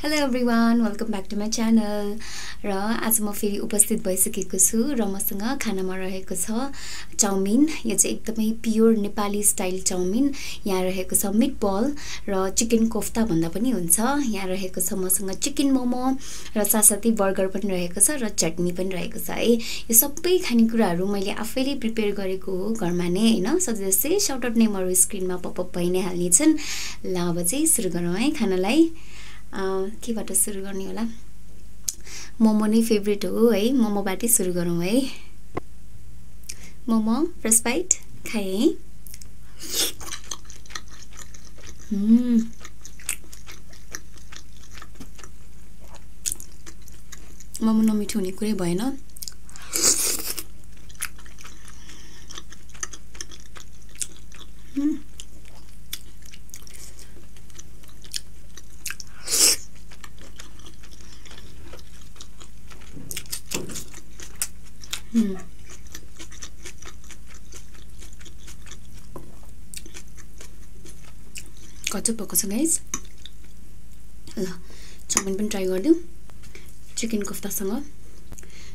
Hello everyone welcome back to my channel र आज म फेरि उपस्थित भइसकेको छु र मसँग खानामा रहेको छ चाउमिन। यो चाहिँ एकदमै प्योर नेपाली स्टाइल चाउमिन। यहाँ रहेको छ मिट बल र चिकन कोफ्ता भन्दा पनि हुन्छ। यहाँ रहेको छ मसँग चिकन मोमो र साथसाथै बर्गर पनि रहेको छ र चटनी पनि रहेको छ है। यो सबै खानेकुराहरू मैले आफैले प्रिपेयर गरेको हो घरमा नै होइन। सधैँ सर्ट आउट नेमहरू स्क्रिनमा पपअप भइ नै हाल्नेछन्। ल अब चाहिँ सुरु गरौँ है खानालाई। केबाट सुरु गर्ने होला? मोमो नै फेभरेट हो है मोमोबाटै सुरु गरौँ है। मोमो फर्स्ट बाइट खाएँ है। मोमो नमिठो हुने कुरै भएन। कच्चो छ गाइज ल चाउमिन पनि ट्राई गरिदिउँ चिकन कोफ्तासँग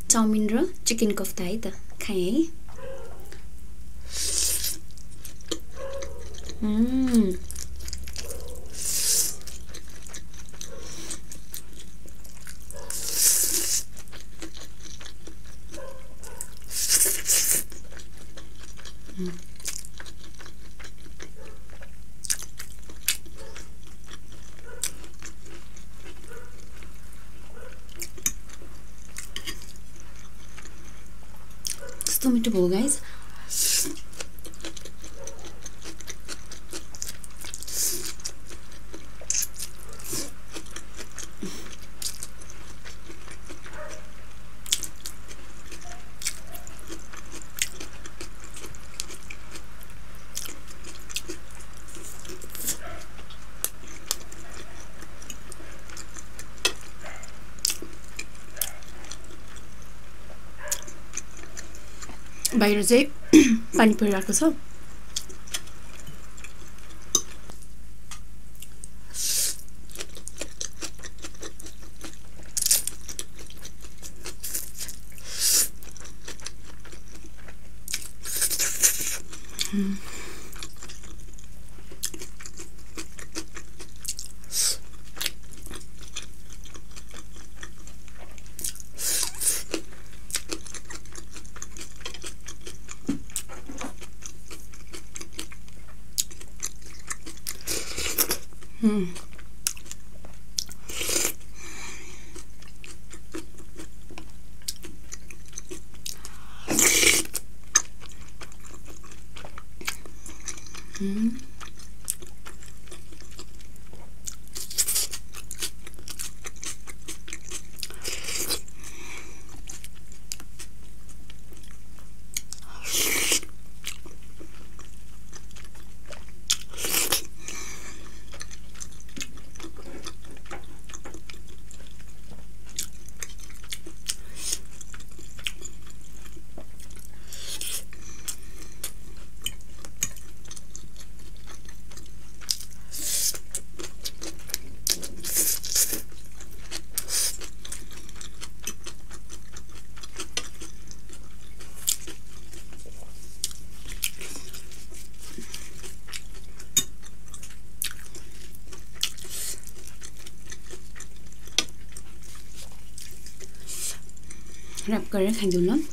चाउमिन र चिकन कोफ्ता है त खाएँ है कस्तो मिठो भयो गाइज बाहिर चाहिँ पानी परिरहेको छ Mm. 랩걸 강렬론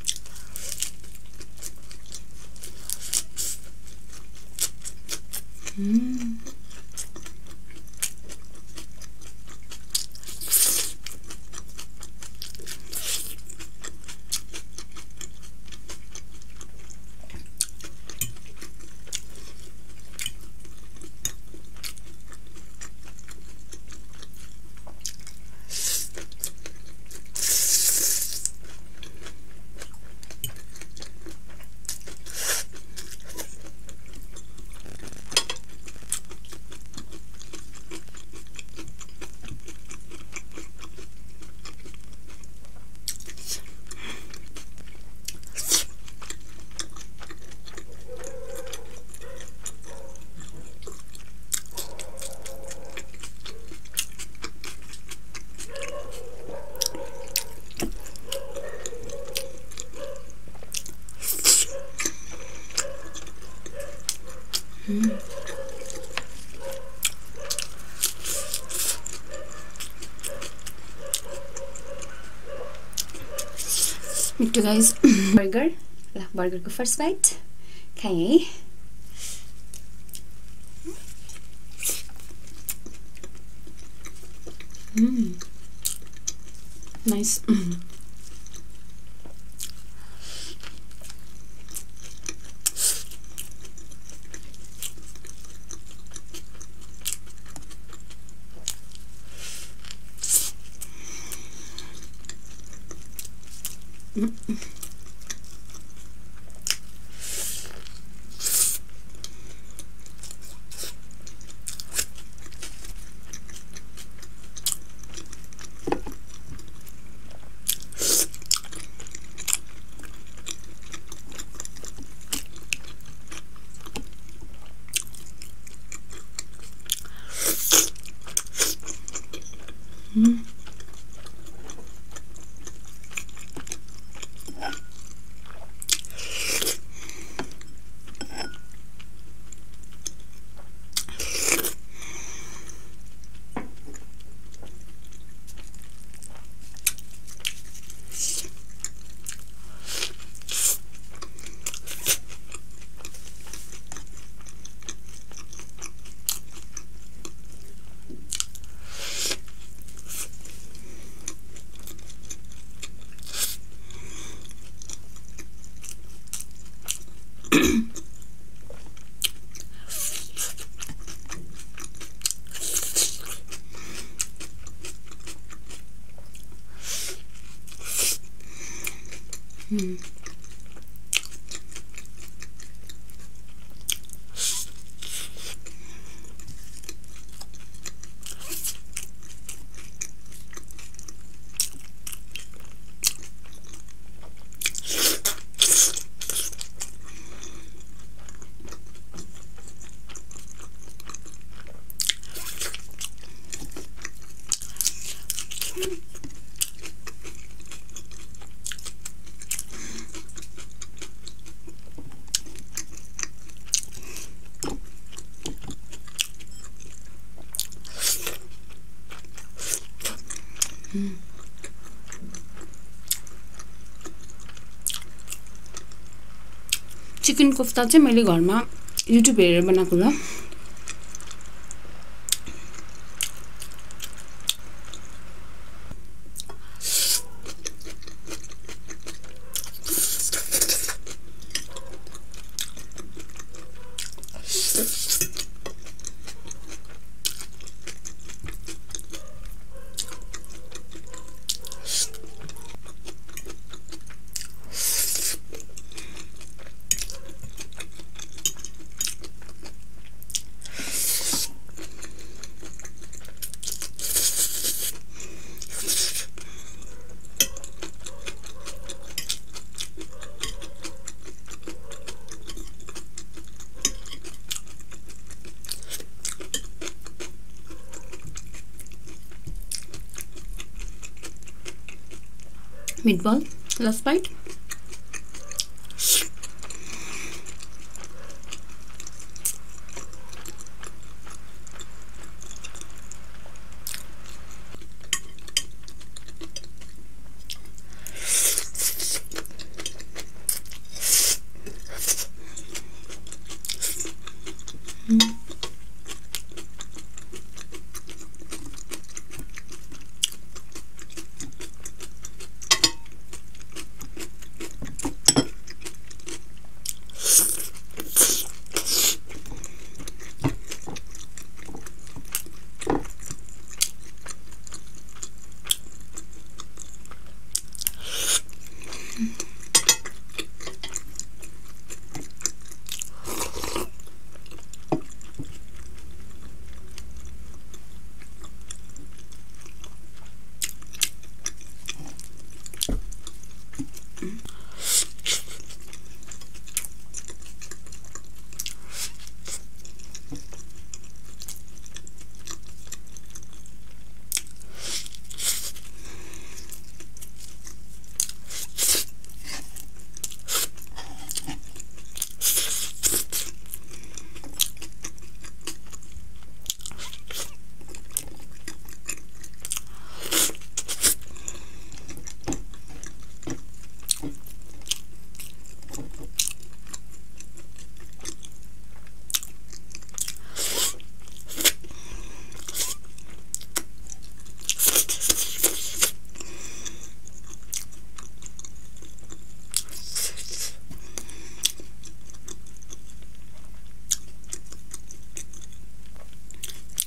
to guys. Burger. Burger ko first bite. Okay. Mm. nice. 嗯 chicken kofta चाहिँ मैले घरमा युट्युब हेरेर बनाएको ल। Meatball last bite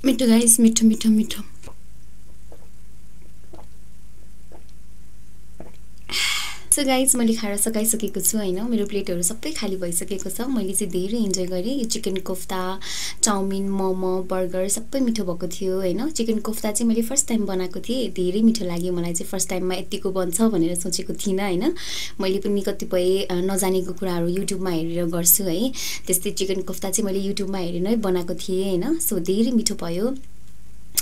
मिठो गाइस मिठो मिठो मिठो सो गाइज मैले खाएर सकाइसकेको छु होइन? मेरो प्लेटहरू सबै खाली भइसकेको छ। मैले चाहिँ धेरै इन्जोय गरेँ। यो chicken kofta chowmein momo burger सबै मिठो भएको थियो होइन? चिकन कोफ्ता चाहिँ मैले फर्स्ट टाइम बनाएको थिएँ। धेरै मिठो लाग्यो मलाई चाहिँ। फर्स्ट टाइममा यत्तिको बन्छ भनेर सोचेको थिइनँ होइन? मैले पनि कतिपय नजानेको कुराहरू युट्युबमा हेरेर गर्छु है? त्यस्तै चिकन कोफ्ता चाहिँ मैले युट्युबमा हेरेर नै बनाएको थिएँ होइन? सो धेरै मिठो भयो।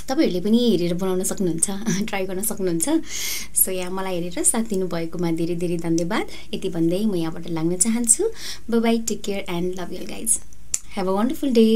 तपाईँहरूले पनि हेरेर बनाउन सक्नुहुन्छ ट्राई गर्न सक्नुहुन्छ। सो यहाँ मलाई हेरेर साथ दिनुभएकोमा धेरै धेरै धन्यवाद। यति भन्दै म यहाँबाट लाग्न चाहन्छु। Bye take care and love you guys have a wonderful day